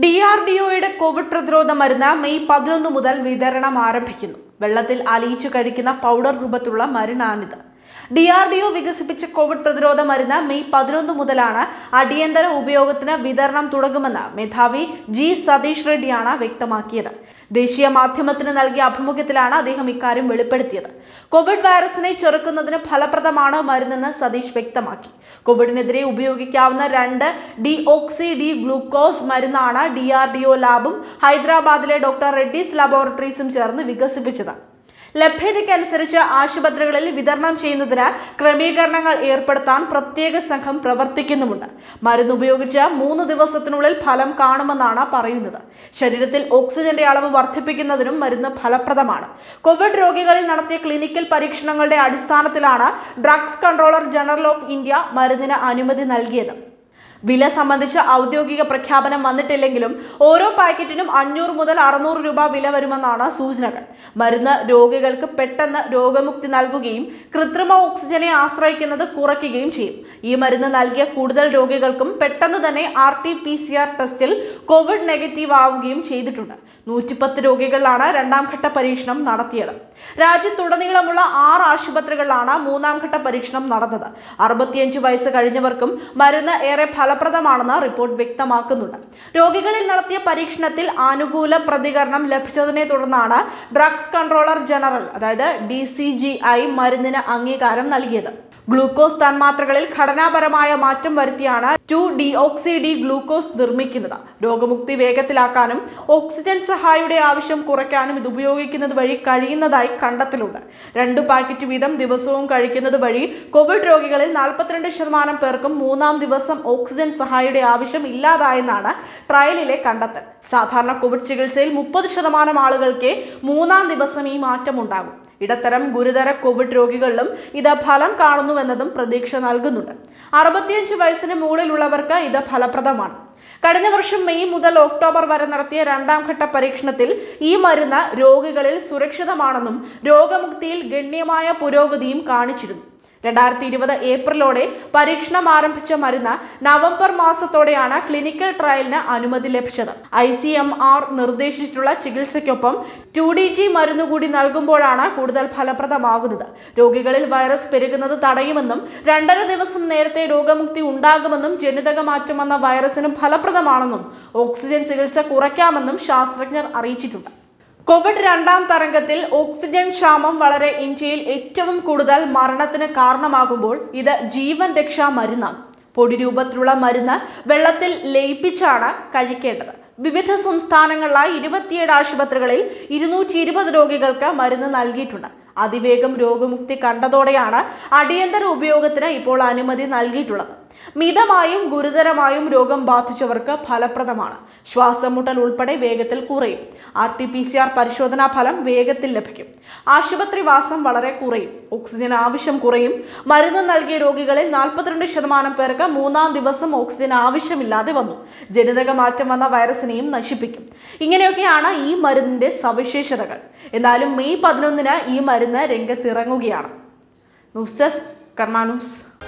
D R D ഒയുടെ Covid പ്രതിരോധ മരുന്ന് മെയ് പതിനൊന്ന് മുതൽ വിതരണം ആരംഭിക്കുന്നു. വെള്ളത്തിൽ അലിയിച്ചു കഴിക്കുന്ന പൗഡർ രൂപത്തിലുള്ള മരുന്നാണിത്. ഡി ആർ ഡി ഒ വികസിപ്പിച്ച കോവിഡ് പ്രതിരോധ മരുന്ന് മെയ് പതിനൊന്ന് മുതലാണ് അടിയന്തര ഉപയോഗത്തിന് വിതരണം തുടങ്ങുമെന്ന് മേധാവി ജി സതീഷ് റെഡ്ഡിയാണ് വ്യക്തമാക്കിയത്. ദേശീയ മാധ്യമത്തിന് നൽകിയ അഭിമുഖത്തിലാണ് അദ്ദേഹം ഇക്കാര്യം വെളിപ്പെടുത്തിയത്. കോവിഡ് വൈറസിനെ ചെറുക്കുന്നതിന് ഫലപ്രദമാണ് മരുന്നെന്ന് സതീഷ് വ്യക്തമാക്കി. കോവിഡിനെതിരെ ഉപയോഗിക്കാവുന്ന രണ്ട് ഡി ഓക്സി ഡി ഗ്ലൂക്കോസ് മരുന്നാണ് ഡി ആർ ഡി ഒ ലാബും ഹൈദരാബാദിലെ ഡോക്ടർ റെഡ്ഡീസ് ലബോറട്ടറീസും ചേർന്ന് വികസിപ്പിച്ചത്. ലഭ്യതയ്ക്കനുസരിച്ച് ആശുപത്രികളിൽ വിതരണം ചെയ്യുന്നതിന് ക്രമീകരണങ്ങൾ ഏർപ്പെടുത്താൻ പ്രത്യേക സംഘം പ്രവർത്തിക്കുന്നുമുണ്ട്. മരുന്ന് ഉപയോഗിച്ച് മൂന്ന് ദിവസത്തിനുള്ളിൽ ഫലം കാണുമെന്നാണ് പറയുന്നത്. ശരീരത്തിൽ ഓക്സിജന്റെ അളവ് വർദ്ധിപ്പിക്കുന്നതിനും മരുന്ന് ഫലപ്രദമാണ്. കോവിഡ് രോഗികളിൽ നടത്തിയ ക്ലിനിക്കൽ പരീക്ഷണങ്ങളുടെ അടിസ്ഥാനത്തിലാണ് drugs controller general of India മരുന്നിന് അനുമതി നൽകിയത്. വില സംബന്ധിച്ച് ഔദ്യോഗിക പ്രഖ്യാപനം വന്നിട്ടില്ലെങ്കിലും ഓരോ പാക്കറ്റിനും അഞ്ഞൂറ് മുതൽ അറുന്നൂറ് രൂപ വില വരുമെന്നാണ് സൂചനകൾ. മരുന്ന് രോഗികൾക്ക് പെട്ടെന്ന് രോഗമുക്തി നൽകുകയും കൃത്രിമ ഓക്സിജനെ ആശ്രയിക്കുന്നത് കുറയ്ക്കുകയും ചെയ്യും. ഈ മരുന്ന് നൽകിയ കൂടുതൽ രോഗികൾക്കും പെട്ടെന്ന് തന്നെ R T P C R ടെസ്റ്റിൽ കോവിഡ് നെഗറ്റീവ് ആവുകയും ചെയ്തിട്ടുണ്ട്. നൂറ്റിപ്പത്ത് രോഗികളിലാണ് രണ്ടാം ഘട്ട പരീക്ഷണം നടത്തിയത്. രാജ്യത്തുടനീളമുള്ള ആറ് ആശുപത്രികളിലാണ് മൂന്നാം ഘട്ട പരീക്ഷണം നടന്നത്. അറുപത്തിയഞ്ച് വയസ്സ് കഴിഞ്ഞവർക്കും മരുന്ന് ഏറെ ഫലപ്രദമാണെന്ന് റിപ്പോർട്ട് വ്യക്തമാക്കുന്നുണ്ട്. രോഗികളിൽ നടത്തിയ പരീക്ഷണത്തിൽ ആനുകൂല പ്രതികരണം ലഭിച്ചതിനെ തുടർന്നാണ് ഡ്രഗ്സ് കൺട്രോളർ ജനറൽ അതായത് ഡി മരുന്നിന് അംഗീകാരം നൽകിയത്. ഗ്ലൂക്കോസ് തന്മാത്രകളിൽ ഘടനാപരമായ മാറ്റം വരുത്തിയാണ് two deoxy D glucose നിർമ്മിക്കുന്നത്. രോഗമുക്തി വേഗത്തിലാക്കാനും ഓക്സിജൻ സഹായിയുടെ ആവശ്യം കുറയ്ക്കാനും ഇത് ഉപയോഗിക്കുന്നത് വഴി കഴിയുന്നതായി കണ്ടെത്തലുണ്ട്. രണ്ട് പാക്കറ്റ് വീതം ദിവസവും കഴിക്കുന്നത് വഴി കോവിഡ് രോഗികളിൽ നാൽപ്പത്തിരണ്ട് ശതമാനം പേർക്കും മൂന്നാം ദിവസം ഓക്സിജൻ സഹായിയുടെ ആവശ്യം ഇല്ലാതായെന്നാണ് ട്രയലിലെ കണ്ടെത്തൽ. സാധാരണ കോവിഡ് ചികിത്സയിൽ മുപ്പത് ശതമാനം ആളുകൾക്ക് മൂന്നാം ദിവസം ഈ മാറ്റം ഉണ്ടാകും ഇടത്തരം ഗുരുതര കോവിഡ് രോഗികളിലും ഇത് ഫലം കാണുന്നുവെന്നതും പ്രതീക്ഷ നൽകുന്നുണ്ട്. അറുപത്തിയഞ്ച് വയസ്സിന് മുകളിലുള്ളവർക്ക് ഇത് ഫലപ്രദമാണ്. കഴിഞ്ഞ വർഷം മെയ് മുതൽ ഒക്ടോബർ വരെ നടത്തിയ രണ്ടാം ഘട്ട പരീക്ഷണത്തിൽ ഈ മരുന്ന് രോഗികളിൽ സുരക്ഷിതമാണെന്നും രോഗമുക്തിയിൽ ഗണ്യമായ പുരോഗതിയും കാണിച്ചിരുന്നു. രണ്ടായിരത്തി ഇരുപത് ഏപ്രിലോടെ പരീക്ഷണം ആരംഭിച്ച മരുന്ന് നവംബർ മാസത്തോടെയാണ് ക്ലിനിക്കൽ ട്രയലിന് അനുമതി ലഭിച്ചത്. ഐ സി എം ആർ നിർദ്ദേശിച്ചിട്ടുള്ള ചികിത്സയ്ക്കൊപ്പം ടു ഡി ജി മരുന്ന് കൂടി നൽകുമ്പോഴാണ് കൂടുതൽ ഫലപ്രദമാകുന്നത്. രോഗികളിൽ വൈറസ് പെരുകുന്നത് തടയുമെന്നും രണ്ടര ദിവസം നേരത്തെ രോഗമുക്തി ഉണ്ടാകുമെന്നും ജനിതക മാറ്റം വന്ന വൈറസിനും ഫലപ്രദമാണെന്നും ഓക്സിജൻ ചികിത്സ കുറയ്ക്കാമെന്നും ശാസ്ത്രജ്ഞർ അറിയിച്ചിട്ടുണ്ട്. കോവിഡ് രണ്ടാം തരംഗത്തിൽ ഓക്സിജൻ ക്ഷാമം വളരെ ഇന്ത്യയിൽ ഏറ്റവും കൂടുതൽ മരണത്തിന് കാരണമാകുമ്പോൾ ഇത് ജീവൻ രക്ഷാ മരുന്ന് പൊടി രൂപത്തിലുള്ള മരുന്ന് വെള്ളത്തിൽ ലയിപ്പിച്ചാണ് കഴിക്കേണ്ടത്. വിവിധ സംസ്ഥാനങ്ങളിലായി ഇരുപത്തിയേഴ് ആശുപത്രികളിൽ ഇരുന്നൂറ്റി ഇരുപത് രോഗികൾക്ക് മരുന്ന് നൽകിയിട്ടുണ്ട്. അതിവേഗം രോഗമുക്തി കണ്ടതോടെയാണ് അടിയന്തര ഉപയോഗത്തിന് ഇപ്പോൾ അനുമതി നൽകിയിട്ടുള്ളത്. മിതമായും ഗുരുതരമായും രോഗം ബാധിച്ചവർക്ക് ഫലപ്രദമാണ്. ശ്വാസം മുട്ടൽ ഉൾപ്പെടെ വേഗത്തിൽ കുറയും. R T P C R പരിശോധനാ ഫലം വേഗത്തിൽ ലഭിക്കും. ആശുപത്രി വാസം വളരെ കുറയും. ഓക്സിജൻ ആവശ്യം കുറയും. മരുന്ന് നൽകിയ രോഗികളിൽ നാൽപ്പത്തിരണ്ട് ശതമാനം പേർക്ക് മൂന്നാം ദിവസം ഓക്സിജൻ ആവശ്യമില്ലാതെ വന്നു. ജനിതക മാറ്റം വന്ന വൈറസിനെയും നശിപ്പിക്കും. ഇങ്ങനെയൊക്കെയാണ് ഈ മരുന്നിന്റെ സവിശേഷതകൾ. എന്നാലും മെയ് പതിനൊന്നിന് ഈ മരുന്ന് രംഗത്തിറങ്ങുകയാണ്. ന്യൂസ് ഡെസ്ക് കർണാ ന്യൂസ്.